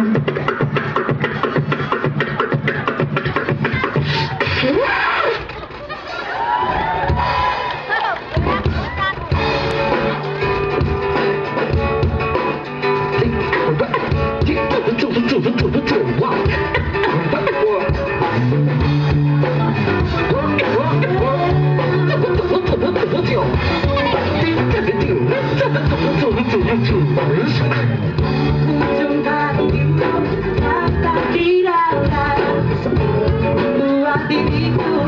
Dari kita kata